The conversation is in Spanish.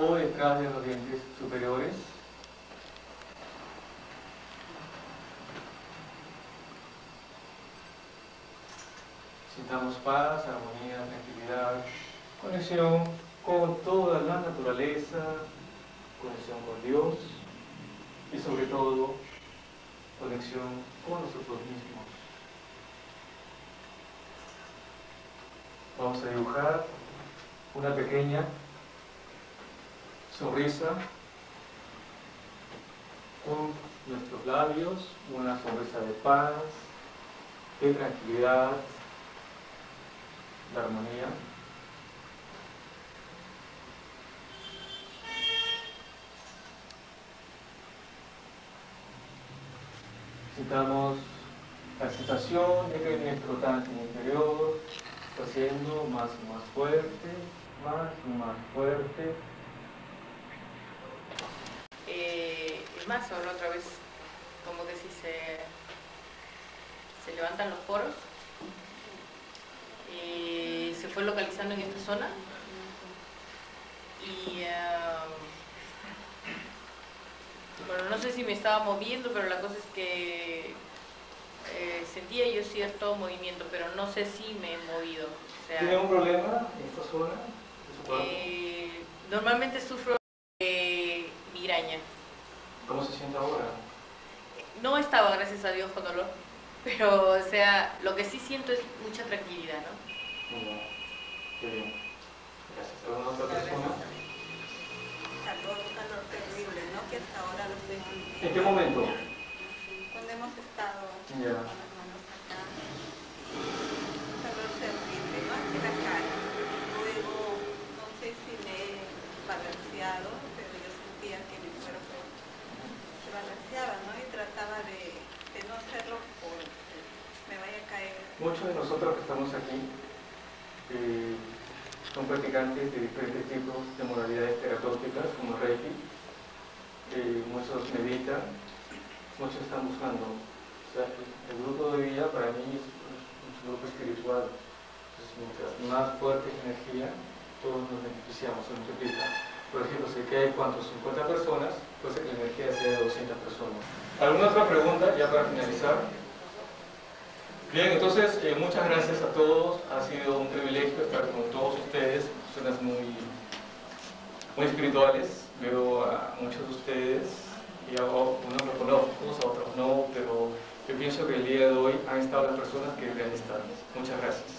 o detrás de los dientes superiores. Sintamos paz, armonía, tranquilidad, conexión con toda la naturaleza, conexión con Dios y sobre todo conexión con nosotros mismos. Vamos a dibujar una pequeña sonrisa con nuestros labios, una sonrisa de paz, de tranquilidad, de armonía. Sintamos la sensación de que nuestro tanque interior está siendo más y más fuerte, más y más fuerte. Eh, es más, ahora otra vez, como que si se, se levantan los poros, y se fue localizando en esta zona. Y bueno, no sé si me estaba moviendo, pero la cosa es que eh, sentía yo cierto movimiento, pero no sé si me he movido. O sea, ¿Tiene un problema en esta zona su eh, normalmente sufro. ¿Cómo se siente ahora? No estaba, gracias a Dios, con dolor, pero o sea, lo que sí siento es mucha tranquilidad, ¿no? Muy bien. Qué bien. Gracias. ¿Alguna otra persona? calor, un calor terrible, ¿no? Que hasta ahora lo tengo. ¿En qué momento? Cuando hemos estado Ya. con las manos acá, un calor terrible, ¿no? Aquí la cara. Luego, no sé si me he balanceado, pero yo sentía que mi cuerpo se balanceaba, ¿no? Y trataba de, de no hacerlo porque me vaya a caer. Muchos de nosotros que estamos aquí eh, son practicantes de diferentes tipos de modalidades terapéuticas como Reiki. Eh, muchos meditan, muchos están buscando. El grupo de vida para mí es un grupo espiritual. Entonces, mientras más fuerte es la energía, todos nos beneficiamos, se multiplica. Por ejemplo, si hay cuántos, 50 personas, puede ser que la energía sea de 200 personas. ¿Alguna otra pregunta ya para finalizar? Bien, entonces eh, muchas gracias a todos. Ha sido un privilegio estar con todos ustedes, personas muy, muy espirituales. Veo a muchos de ustedes y a unos los conozco, a otros no, pero yo pienso que el día de hoy han estado las personas que deberían estar. Muchas gracias.